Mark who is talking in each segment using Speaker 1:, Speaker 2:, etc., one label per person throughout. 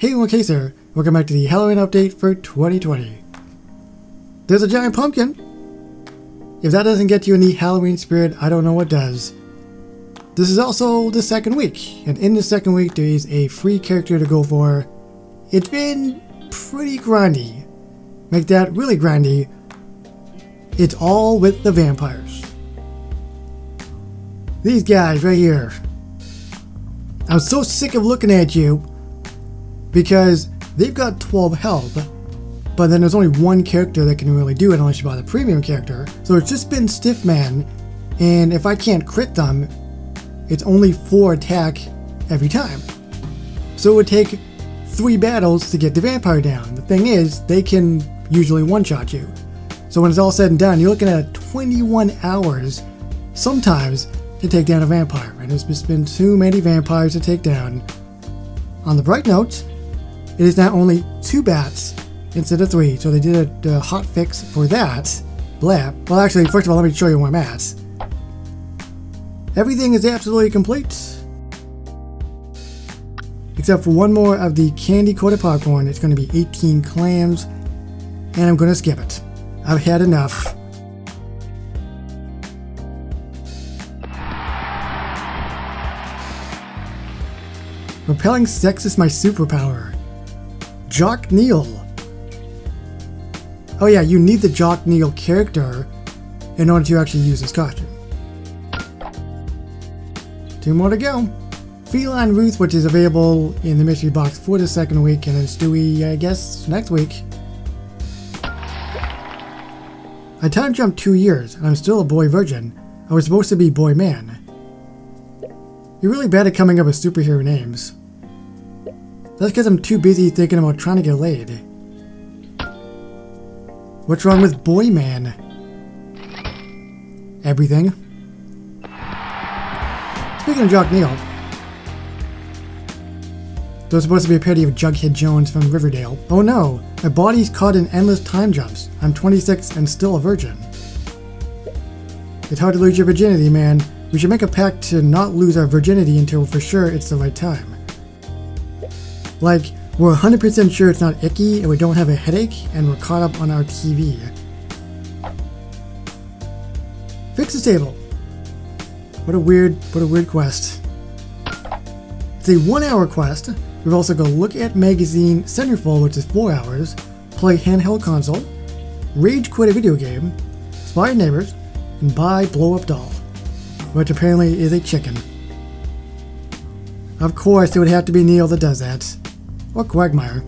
Speaker 1: Hey everyone, Caser. Welcome back to the Halloween update for 2020. There's a giant pumpkin. If that doesn't get you in the Halloween spirit, I don't know what does. This is also the second week, and in the second week there is a free character to go for. It's been pretty grindy. Make that really grindy. It's all with the vampires. These guys right here. I'm so sick of looking at you because they've got 12 health, but then there's only one character that can really do it unless you buy the premium character. So it's just been Stiffman, and if I can't crit them, it's only 4 attack every time. So it would take 3 battles to get the vampire down. The thing is, they can usually one-shot you. So when it's all said and done, you're looking at 21 hours, sometimes, to take down a vampire. And there's just been too many vampires to take down. On the bright note, it is now only two bats instead of three, so they did a, a hot fix for that. Blah. Well, actually, first of all, let me show you my mats. Everything is absolutely complete. Except for one more of the candy coated popcorn. It's going to be 18 clams, and I'm going to skip it. I've had enough. Repelling sex is my superpower. Jock Neil. Oh yeah, you need the Jock Neil character in order to actually use this costume. Two more to go. Feline Ruth, which is available in the mystery box for the second week, and then Stewie, I guess, next week. I time jumped two years, and I'm still a boy virgin. I was supposed to be boy man. You're really bad at coming up with superhero names. That's because I'm too busy thinking about trying to get laid. What's wrong with Boy Man? Everything. Speaking of Jock Neil, there's supposed to be a parody of Jughead Jones from Riverdale. Oh no, my body's caught in endless time jumps. I'm 26 and still a virgin. It's hard to lose your virginity, man. We should make a pact to not lose our virginity until for sure it's the right time. Like, we're 100% sure it's not icky and we don't have a headache and we're caught up on our TV. Fix the table. What a weird, what a weird quest. It's a one hour quest. We've also got look at magazine centerfold, which is four hours, play handheld console, rage quit a video game, spy neighbors, and buy blow up doll, which apparently is a chicken. Of course, it would have to be Neil that does that. Or Quagmire.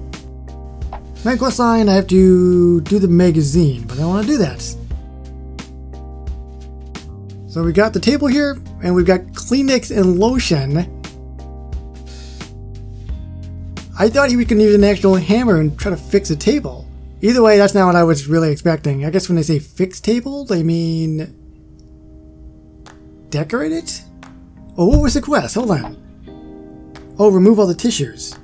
Speaker 1: Quest line, I have to do the magazine, but I don't want to do that. So we got the table here, and we've got Kleenex and lotion. I thought he to use an actual hammer and try to fix a table. Either way, that's not what I was really expecting. I guess when they say fix table, they mean... Decorate it? Oh, what was the quest? Hold on. Oh, remove all the tissues.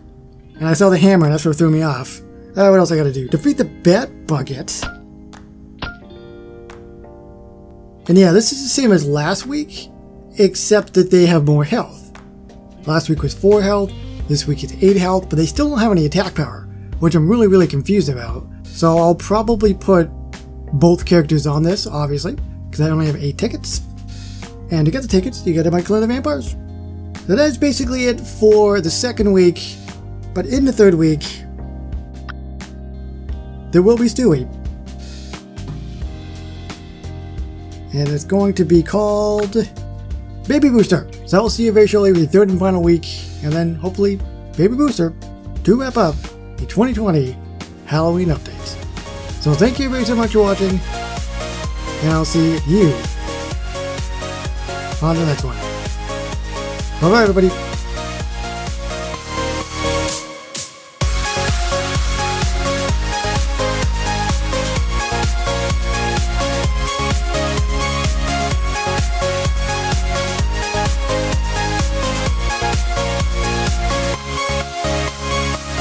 Speaker 1: And I saw the hammer, and that's what threw me off. Uh, what else I gotta do? Defeat the Bat Bucket. And yeah, this is the same as last week, except that they have more health. Last week was 4 health, this week is 8 health, but they still don't have any attack power, which I'm really, really confused about. So I'll probably put both characters on this, obviously, because I only have 8 tickets. And to get the tickets, you gotta buy Kill the Vampires. So that's basically it for the second week but in the third week, there will be Stewie. And it's going to be called Baby Booster. So I'll see you very shortly with the third and final week, and then hopefully Baby Booster to wrap up the 2020 Halloween updates. So thank you very so much for watching, and I'll see you on the next one. Bye bye everybody.